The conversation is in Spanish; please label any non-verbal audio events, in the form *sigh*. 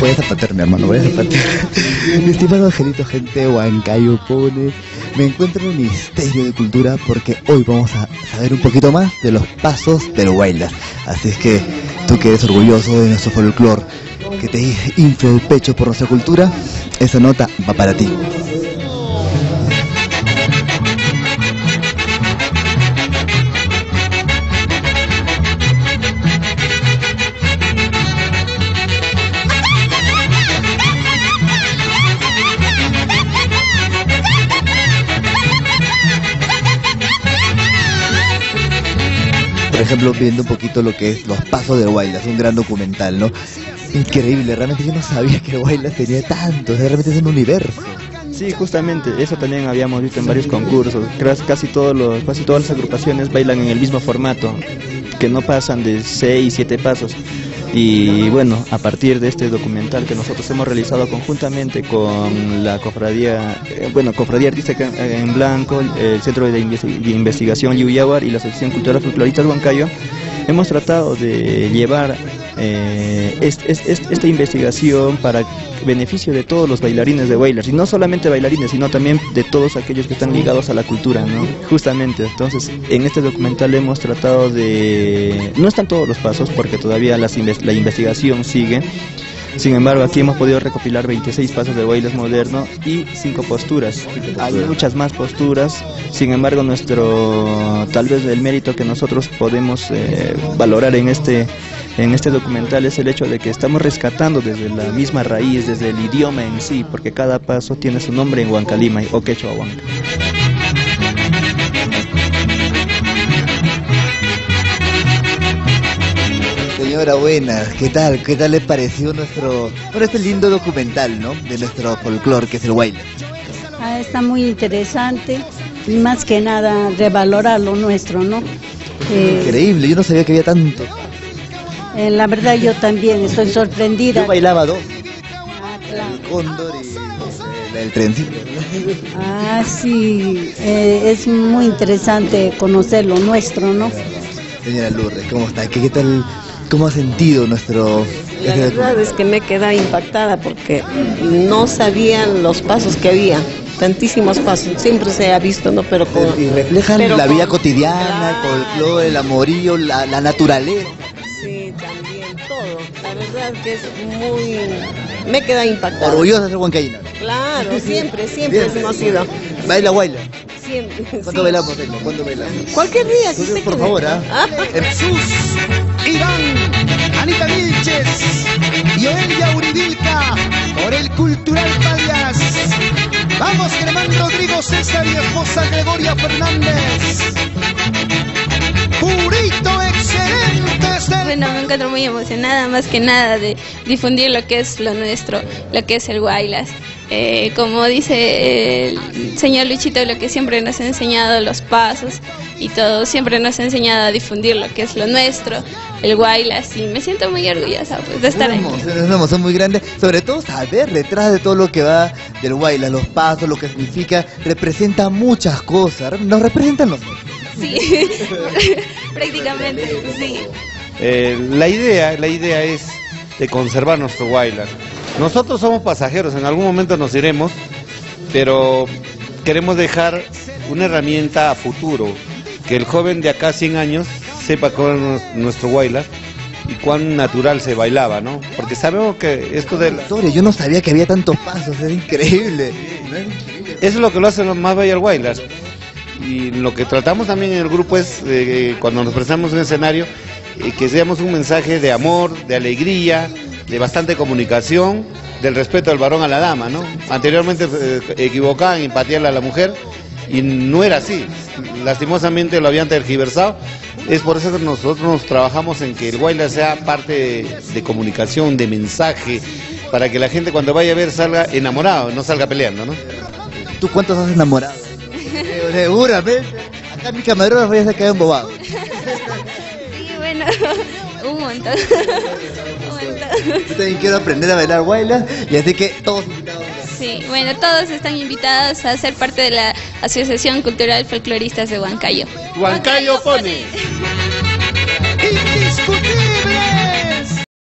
Voy a zapatear, mi hermano, voy a zapatear. mi estimado Angelito, gente, Huancayo pone. Me encuentro en el Ministerio de Cultura porque hoy vamos a saber un poquito más de los pasos del Wailas. Así es que tú que eres orgulloso de nuestro folclore, que te infla el pecho por nuestra cultura, esa nota va para ti. Por ejemplo, viendo un poquito lo que es los pasos de Wailas, un gran documental, ¿no? Increíble, realmente yo no sabía que Wailas tenía tanto, realmente es un universo. Sí, justamente, eso también habíamos visto en varios concursos. Casi, todos los, casi todas las agrupaciones bailan en el mismo formato, que no pasan de 6, 7 pasos. Y bueno, a partir de este documental que nosotros hemos realizado conjuntamente con la cofradía, eh, bueno, cofradía artística en blanco, el Centro de, Investigación Yuyawar y la Asociación Cultural Folclorista Huancayo, hemos tratado de llevar eh, esta investigación para beneficio de todos los bailarines de Wailers, y no solamente bailarines, sino también de todos aquellos que están ligados a la cultura, ¿no? Justamente, entonces en este documental hemos tratado de... No están todos los pasos porque todavía la investigación sigue, sin embargo, aquí hemos podido recopilar 26 pasos de bailes moderno y 5 posturas. Hay muchas más posturas, sin embargo, nuestro tal vez el mérito que nosotros podemos eh, valorar en este en este documental es el hecho de que estamos rescatando desde la misma raíz, desde el idioma en sí, porque cada paso tiene su nombre en Huancalima o Quechua Huanca. Señora, buenas, ¿qué tal? ¿Qué tal le pareció nuestro, bueno, este lindo documental, ¿no? De nuestro folclore, que es el Huayla. Ah, está muy interesante y más que nada revalora lo nuestro, ¿no? Increíble, yo no sabía que había tanto. Eh, la verdad yo también estoy *laughs* sorprendida. Yo bailaba dos. Ah, claro. El cóndor y el trencito. Ah, sí, eh, es muy interesante conocer lo nuestro, ¿no? Señora Lourdes, ¿cómo está? ¿Qué, qué tal? ¿Cómo ha sentido nuestro...? La verdad es que me queda impactada porque no sabían los pasos que había tantísimos pasos, siempre se ha visto, ¿no? Pero con, y reflejan la vida cotidiana, con el amorío, la, la naturaleza. Sí, también todo. La verdad que es muy... Me queda impactado. Orgulloso de ser huancaína. Claro, *laughs* siempre, siempre hemos sido. Baila, baila. Siempre. ¿Cuándo bailamos, ¿Cuándo bailamos? Cualquier día, si Por favor, ¿ah? *laughs* Jesús, Iván, Anita Vilches y Oelia Uribilca por el Cultural Palias. Vamos, Germán Rodrigo César y esposa Gregoria Fernández. Purito excelente. Bueno, me encuentro muy emocionada, más que nada, de difundir lo que es lo nuestro, lo que es el Guaylas. Eh, como dice el señor Luchito, lo que siempre nos ha enseñado, los pasos y todo, siempre nos ha enseñado a difundir lo que es lo nuestro, el Guaylas, y me siento muy orgullosa pues, de estar aquí. Es una emoción muy grande, sobre todo saber detrás de todo lo que va del Guaylas, los pasos, lo que significa, representa muchas cosas, nos representan nosotros. Sí, *laughs* prácticamente, sí. Eh, la idea, la idea es de conservar nuestro Guaylas. Nosotros somos pasajeros, en algún momento nos iremos, pero queremos dejar una herramienta a futuro, que el joven de acá 100 años sepa cómo es nuestro Guaylas y cuán natural se bailaba, ¿no? Porque sabemos que esto de historia, yo no sabía que había tantos pasos, es increíble. Eso es lo que lo hace más Bayal Guaylas y lo que tratamos también en el grupo es, eh, cuando nos presentamos en un escenario, eh, que seamos un mensaje de amor, de alegría, de bastante comunicación, del respeto del varón a la dama, ¿no? Anteriormente eh, equivocaban en patearle a la mujer y no era así. Lastimosamente lo habían tergiversado. Es por eso que nosotros trabajamos en que el Guayla sea parte de, comunicación, de mensaje, para que la gente cuando vaya a ver salga enamorado, no salga peleando, ¿no? ¿Tú cuántos has enamorado? *laughs* Seguramente. Acá mi camarógrafo ya se quedó embobado. Sí, bueno, un montón. *laughs* un montón. Yo también quiero aprender a bailar guaylas y así que todos invitados. Sí, bueno, todos están invitados a ser parte de la Asociación Cultural Folcloristas de Huancayo. Huancayo pone. Indiscutible.